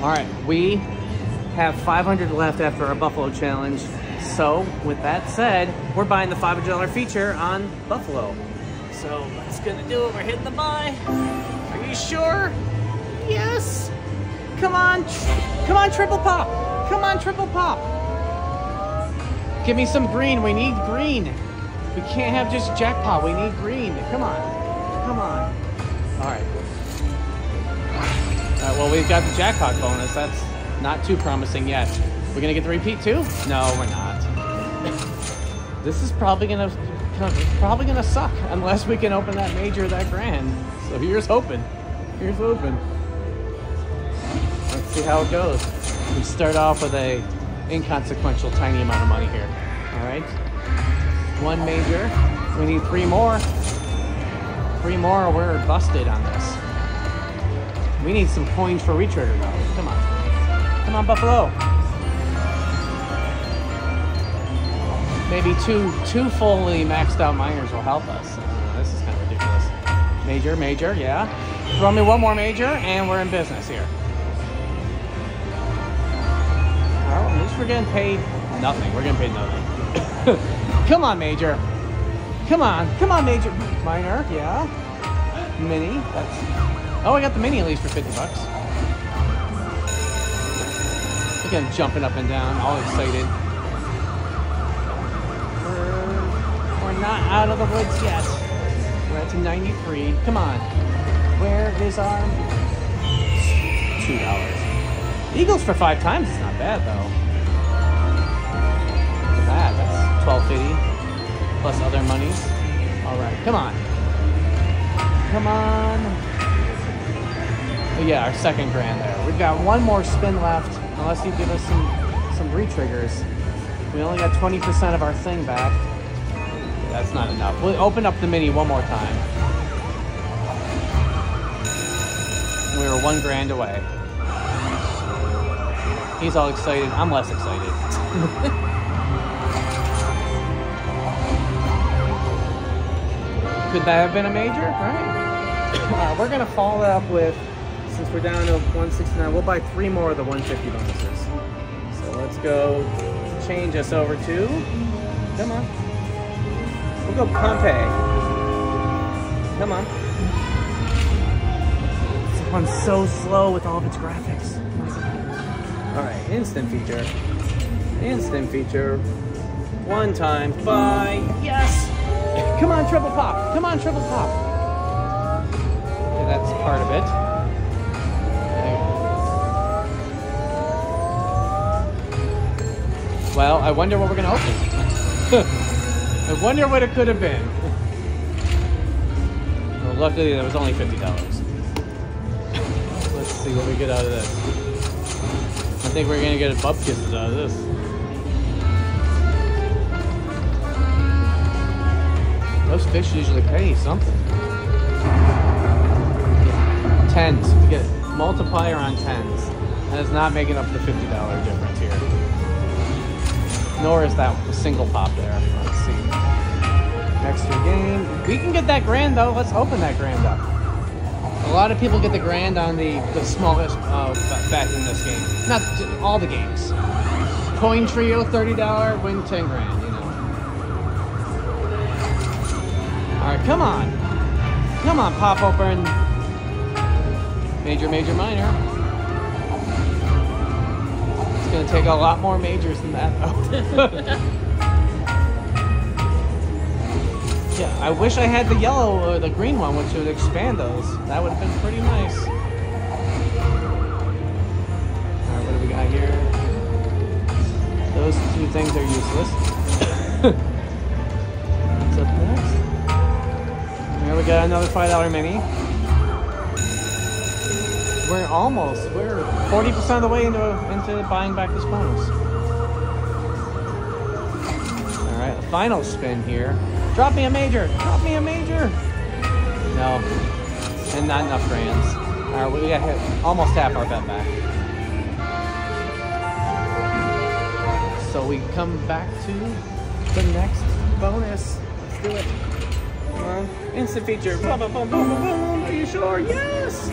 All right, we have 500 left after our Buffalo challenge. So with that said, we're buying the $500 feature on Buffalo. So that's gonna do it. We're hitting the buy. Are you sure? Yes. Come on, come on, triple pop. Come on, triple pop. Give me some green. We need green. We can't have just jackpot. We need green. Come on, come on. All right. Right. Well, we've got the jackpot bonus. That's not too promising yet. We're gonna get the repeat too? No, we're not. this is probably gonna probably gonna suck unless we can open that major that grand. So here's hoping. Here's hoping. Let's see how it goes. We start off with a inconsequential tiny amount of money here. All right. One major. We need three more. Three more we're busted on this. We need some coins for retrigger though. Come on. Come on, Buffalo. Maybe two two fully maxed out miners will help us. Uh, this is kind of ridiculous. Major, major, yeah. Throw me one more major and we're in business here. Well, at least we're getting paid nothing. We're getting paid nothing. Come on, major. Come on, come on, major. Minor, yeah. Mini, that's... Oh, I got the mini at least for 50 bucks. Look at him jumping up and down, all excited. Uh, we're not out of the woods yet. We're at 93. Come on. Where is our... $2. Eagles for five times is not bad, though. Look at that. That's 1250 plus other monies. All right, come on. Come on. Oh, yeah, our second grand there. We've got one more spin left, unless you give us some, some re-triggers. We only got 20% of our thing back. That's not enough. We'll open up the mini one more time. We were one grand away. He's all excited. I'm less excited. Could that have been a major, right? uh, we're gonna follow up with, since we're down to 169, we'll buy three more of the 150 bonuses. So let's go change us over to, come on. We'll go Pompeii. Come on. This one's so slow with all of its graphics. All right, instant feature. Instant feature. One time, buy, yes! Come on, triple pop. Come on, triple pop. Okay, that's part of it. Well, I wonder what we're gonna open. I wonder what it could have been. Well, luckily there was only $50. Let's see what we get out of this. I think we're gonna get a bub kisses out of this. Those fish usually pay something. Tens. We get multiplier on tens. That is not making up the $50 difference here. Nor is that a single pop there. Let's see. Extra game. We can get that grand though. Let's open that grand up. A lot of people get the grand on the, the smallest uh, bet in this game. Not all the games. Coin trio, $30, win 10 grand. All right, come on. Come on, pop open. Major, major, minor. It's gonna take a lot more majors than that though. yeah, I wish I had the yellow or the green one, which would expand those. That would have been pretty nice. All right, what do we got here? Those two things are useless. What's up next? Here we got another $5 mini. We're almost, we're 40% of the way into, into buying back this bonus. All right, final spin here. Drop me a major, drop me a major. No, and not enough grands. All right, we got hit almost half our bet back. So we come back to the next bonus. Let's do it. Come on. Instant feature. Boom, boom, boom, boom, boom. Are you sure? Yes!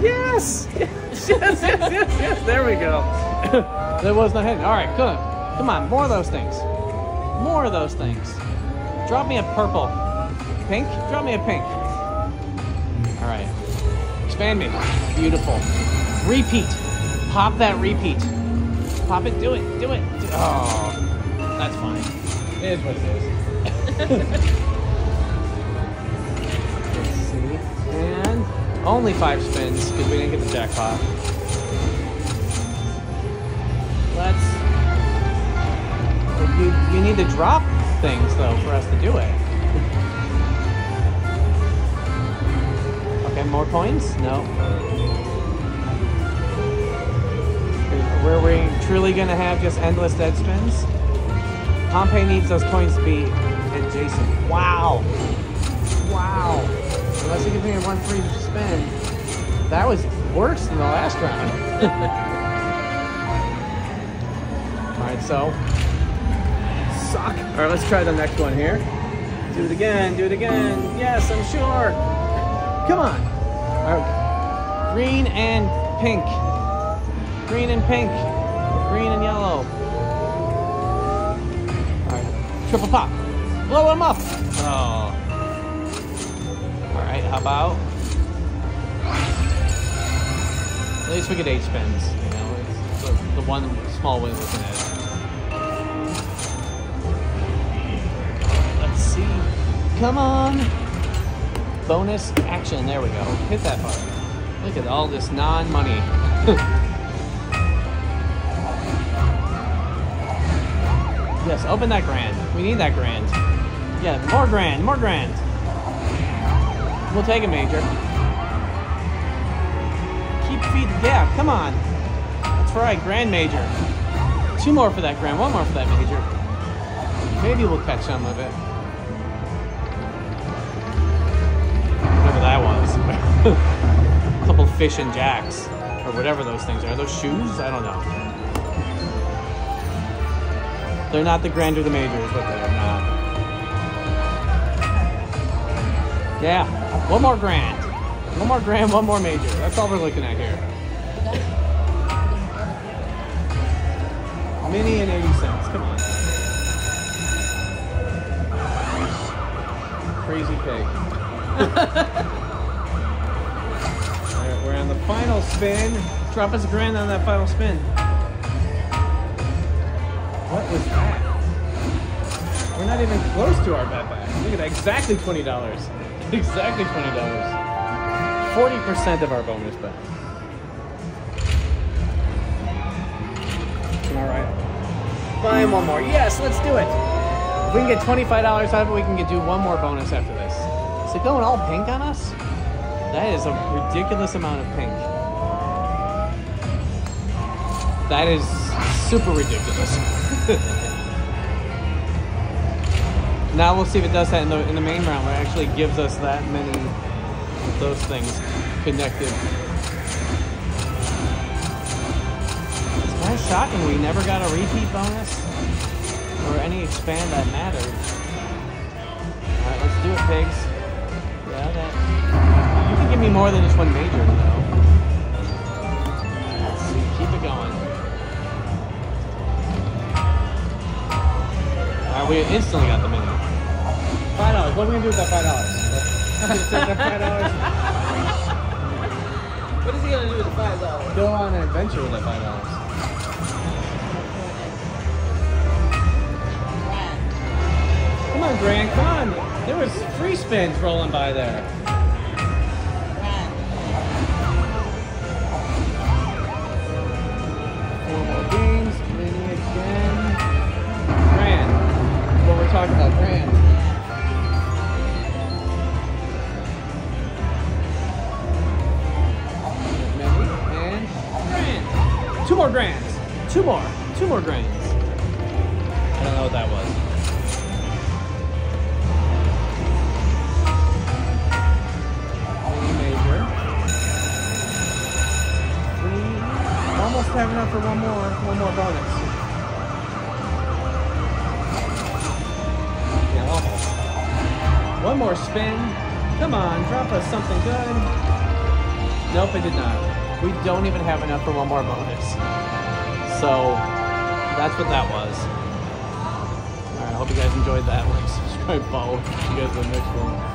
Yes! Yes! yes, yes, yes, yes. There we go. there was no hitting. All right, good. Come on, more of those things. More of those things. Drop me a purple. Pink? Drop me a pink. All right. Expand me. Beautiful. Repeat. Pop that repeat. Pop it. Do it. Do it. Do- Oh, that's fine. It is what it is. only five spins because we didn't get the jackpot. Let's. You, you need to drop things though for us to do it. Okay, more coins? No. Were we truly gonna have just endless dead spins? Pompeii needs those coins to be adjacent. Wow. Wow. Unless he me a one free spin. That was worse than the last round. Alright, so. Suck. Alright, let's try the next one here. Do it again, do it again. Yes, I'm sure. Come on. Alright. Green and pink. Green and pink. Green and yellow. Alright. Triple pop. Blow him up. Oh. Alright, how about? At least we get eight spins. You know, it's the, the one small win an edge. Let's see. Come on. Bonus action. There we go. Hit that button. Look at all this non-money. yes, open that grand. We need that grand. Yeah, more grand, more grand. We'll take a major. Keep feet. Yeah, come on. That's right, grand major. Two more for that grand, one more for that major. Maybe we'll catch some of it. Whatever that was. a couple fish and jacks. Or whatever those things are. Are those shoes? I don't know. They're not the grand or the major, what they are not. Yeah, one more grand. One more grand, one more major. That's all we're looking at here. Mini and 80 cents. Come on. Crazy pig. Alright, we're on the final spin. Drop us a grand on that final spin. What was that? We're not even close to our bet back. Look at that, exactly $20. Exactly $20. 40% of our bonus bet. Alright. Find one more. Yes, let's do it. If we can get $25 out of it, we can get, do one more bonus after this. Is it going all pink on us? That is a ridiculous amount of pink. That is super ridiculous. now we'll see if it does that in the in the main round where it actually gives us that many of those things connected. It's kind of shocking we never got a repeat bonus or any expand that mattered. Alright, let's do it, pigs. Yeah, that you can give me more than just one major, though. Let's see, keep it going. Alright, we instantly got the mini. Five dollars. What are we gonna do with that five dollars? Take that five dollars. What is he gonna do with the five dollars? Go on an adventure with that five dollars. Come on, grand. Come on. There was free spins rolling by there. Grands. Two more. Two more grands. I don't know what that was. Mini major. We almost have enough for one more, one more bonus. Yeah, almost. One more spin. Come on, drop us something good. Nope, I did not. We don't even have enough for one more bonus. So that's what that was. All right, I hope you guys enjoyed that. Like, subscribe, follow. See you guys in the next one.